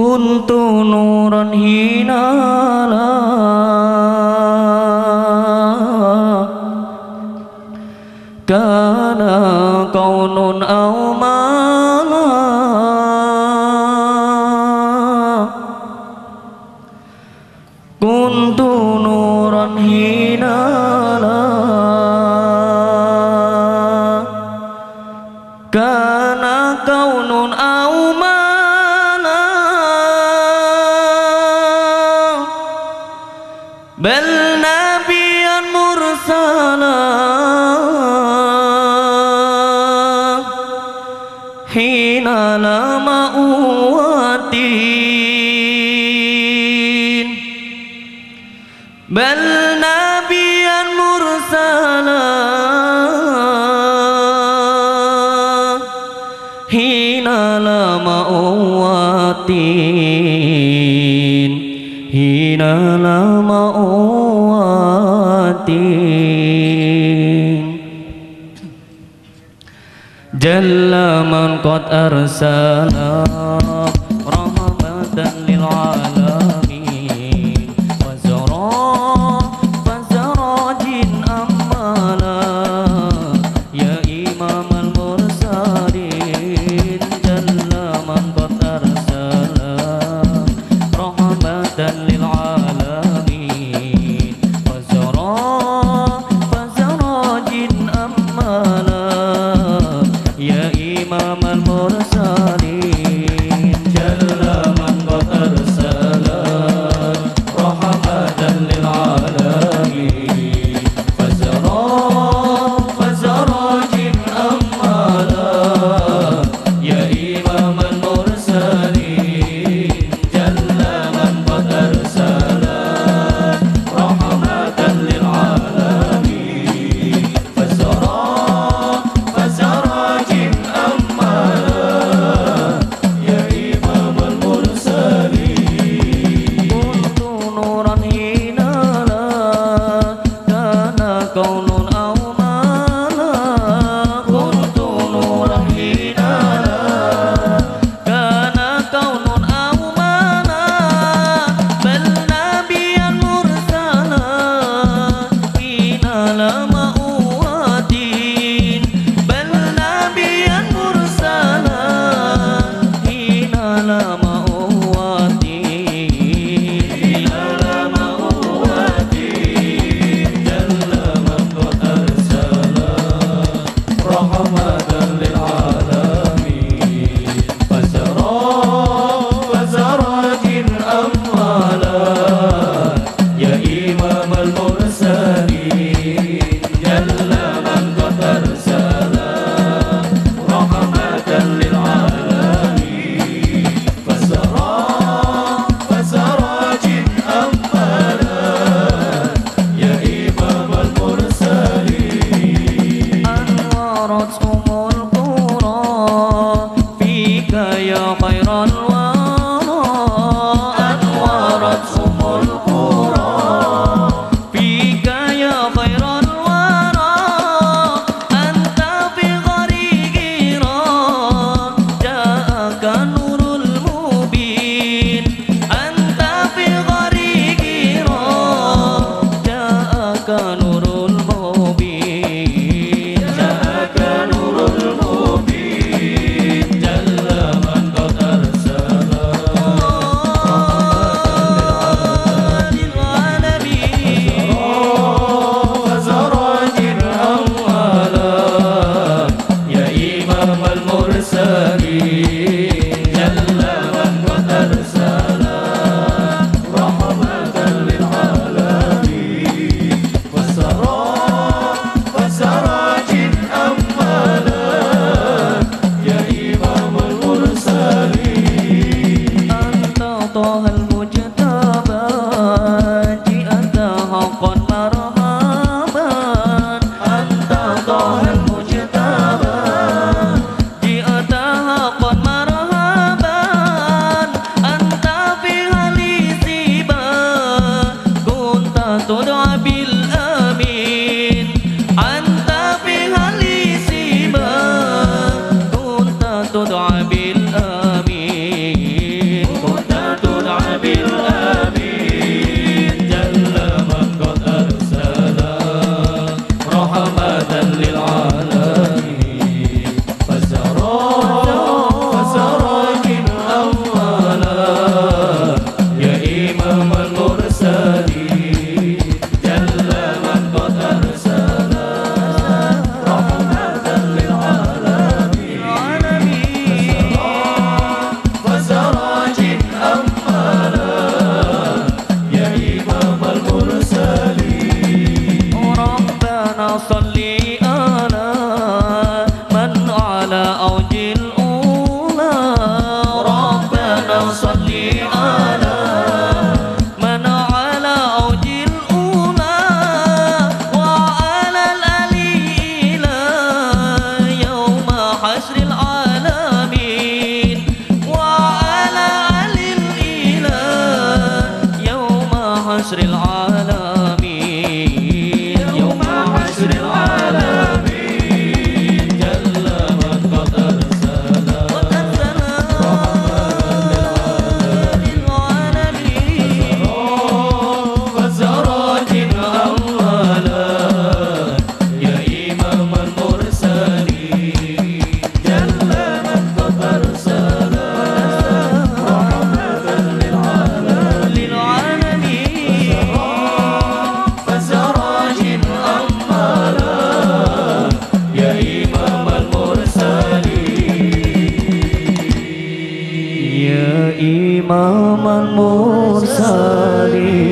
كنت نورا هنا لا كان كون أو ما كنت نورا هنا لا كان كون أو ما بل نبيا مرسلا. حين لم أواتين بل نبيا مرسلا. حين لم أواتين dalam awati Jalla man qad arsalah صلي على من على أوج الأولى. ربنا صلي على من على أوج الأولى. وعلى الألي يوم حشر العالمين. وعلى أهل إلى يوم حشر العالمين. imaman mursali